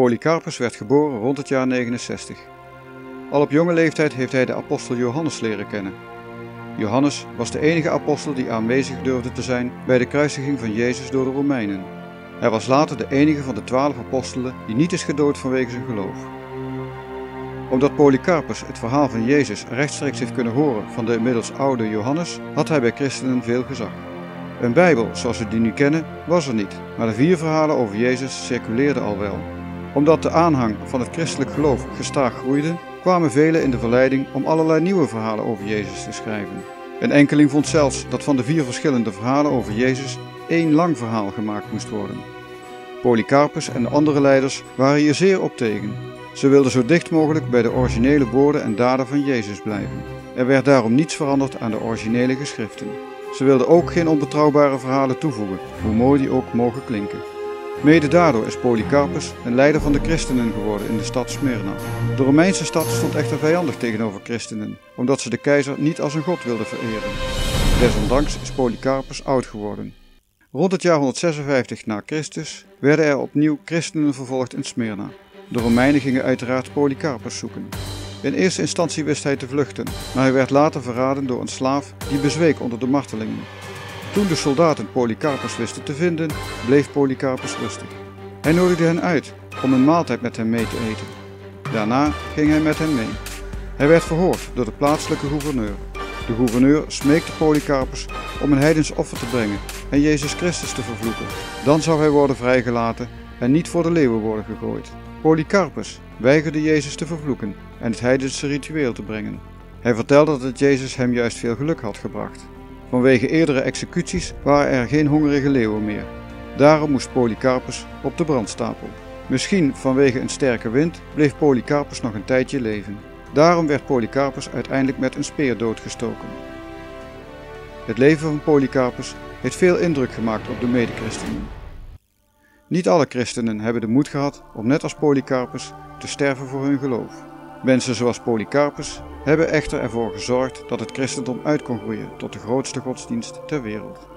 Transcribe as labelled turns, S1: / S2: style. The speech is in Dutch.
S1: Polycarpus werd geboren rond het jaar 69. Al op jonge leeftijd heeft hij de apostel Johannes leren kennen. Johannes was de enige apostel die aanwezig durfde te zijn bij de kruisiging van Jezus door de Romeinen. Hij was later de enige van de twaalf apostelen die niet is gedood vanwege zijn geloof. Omdat Polycarpus het verhaal van Jezus rechtstreeks heeft kunnen horen van de inmiddels oude Johannes, had hij bij christenen veel gezag. Een Bijbel zoals we die nu kennen was er niet, maar de vier verhalen over Jezus circuleerden al wel. Omdat de aanhang van het christelijk geloof gestaag groeide, kwamen velen in de verleiding om allerlei nieuwe verhalen over Jezus te schrijven. Een enkeling vond zelfs dat van de vier verschillende verhalen over Jezus één lang verhaal gemaakt moest worden. Polycarpus en de andere leiders waren hier zeer op tegen. Ze wilden zo dicht mogelijk bij de originele woorden en daden van Jezus blijven. Er werd daarom niets veranderd aan de originele geschriften. Ze wilden ook geen onbetrouwbare verhalen toevoegen, hoe mooi die ook mogen klinken. Mede daardoor is Polycarpus een leider van de christenen geworden in de stad Smyrna. De Romeinse stad stond echter vijandig tegenover christenen, omdat ze de keizer niet als een god wilden vereren. Desondanks is Polycarpus oud geworden. Rond het jaar 156 na Christus werden er opnieuw christenen vervolgd in Smyrna. De Romeinen gingen uiteraard Polycarpus zoeken. In eerste instantie wist hij te vluchten, maar hij werd later verraden door een slaaf die bezweek onder de martelingen. Toen de soldaten Polycarpus wisten te vinden, bleef Polycarpus rustig. Hij nodigde hen uit om een maaltijd met hem mee te eten. Daarna ging hij met hen mee. Hij werd verhoord door de plaatselijke gouverneur. De gouverneur smeekte Polycarpus om een heidens offer te brengen en Jezus Christus te vervloeken. Dan zou hij worden vrijgelaten en niet voor de leeuwen worden gegooid. Polycarpus weigerde Jezus te vervloeken en het heidense ritueel te brengen. Hij vertelde dat Jezus hem juist veel geluk had gebracht. Vanwege eerdere executies waren er geen hongerige leeuwen meer. Daarom moest Polycarpus op de brandstapel. Misschien vanwege een sterke wind bleef Polycarpus nog een tijdje leven. Daarom werd Polycarpus uiteindelijk met een speer doodgestoken. Het leven van Polycarpus heeft veel indruk gemaakt op de medechristenen. Niet alle christenen hebben de moed gehad om net als Polycarpus te sterven voor hun geloof. Mensen zoals Polycarpus hebben echter ervoor gezorgd dat het christendom uit kon groeien tot de grootste godsdienst ter wereld.